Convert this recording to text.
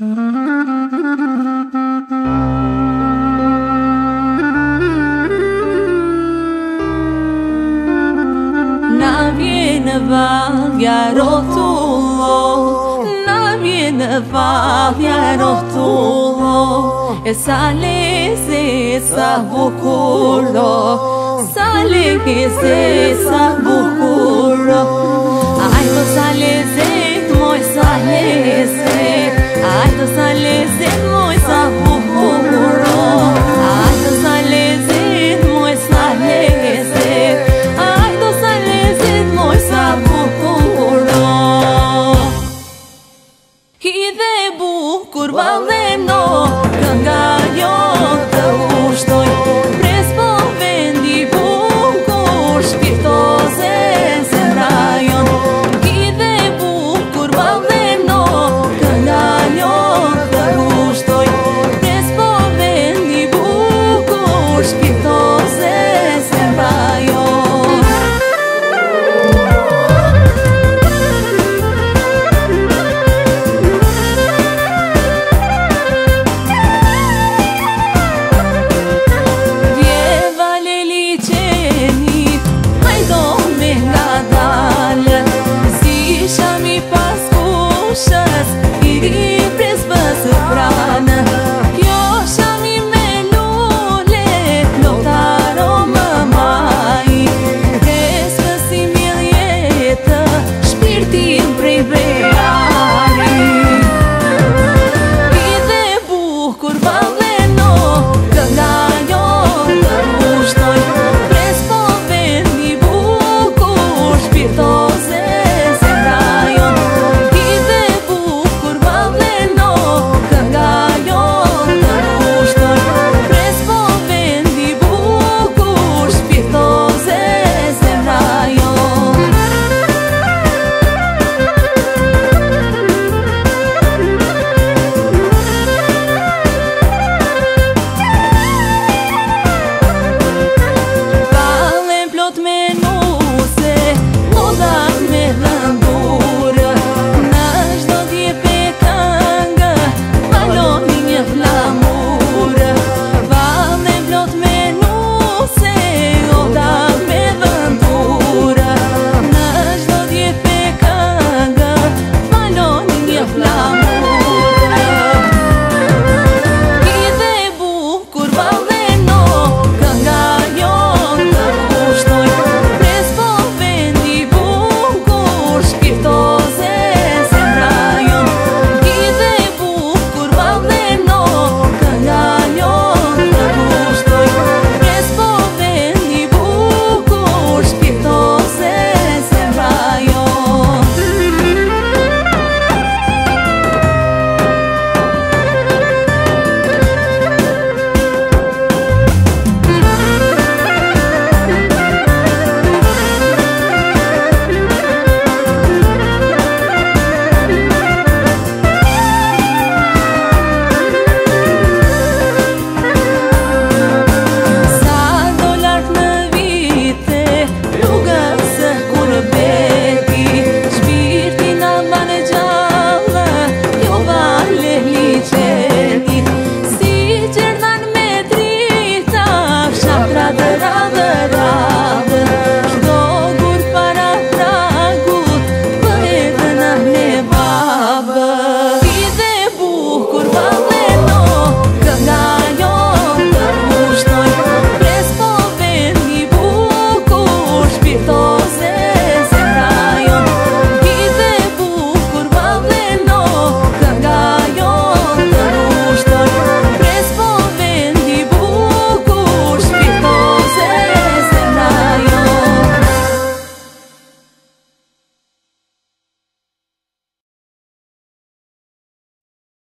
Nadie va ya rotulo, nadie va ya rotulo, sale esa buculo, sale esa buculo.